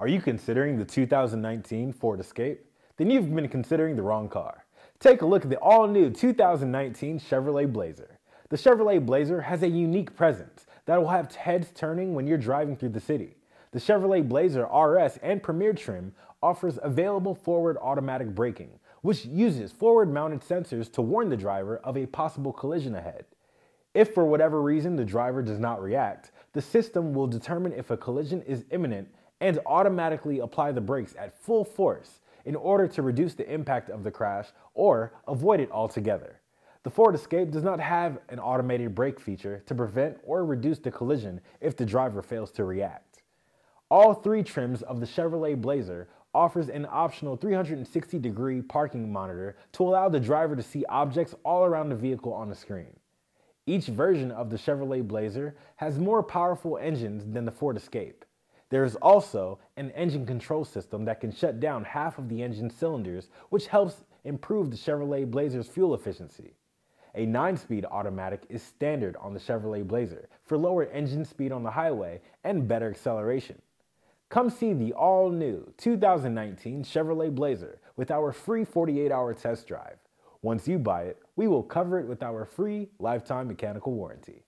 Are you considering the 2019 Ford Escape? Then you've been considering the wrong car. Take a look at the all-new 2019 Chevrolet Blazer. The Chevrolet Blazer has a unique presence that will have heads turning when you're driving through the city. The Chevrolet Blazer RS and Premier trim offers available forward automatic braking, which uses forward-mounted sensors to warn the driver of a possible collision ahead. If for whatever reason the driver does not react, the system will determine if a collision is imminent and automatically apply the brakes at full force in order to reduce the impact of the crash or avoid it altogether. The Ford Escape does not have an automated brake feature to prevent or reduce the collision if the driver fails to react. All three trims of the Chevrolet Blazer offers an optional 360 degree parking monitor to allow the driver to see objects all around the vehicle on the screen. Each version of the Chevrolet Blazer has more powerful engines than the Ford Escape, there is also an engine control system that can shut down half of the engine cylinders, which helps improve the Chevrolet Blazer's fuel efficiency. A 9-speed automatic is standard on the Chevrolet Blazer for lower engine speed on the highway and better acceleration. Come see the all-new 2019 Chevrolet Blazer with our free 48-hour test drive. Once you buy it, we will cover it with our free lifetime mechanical warranty.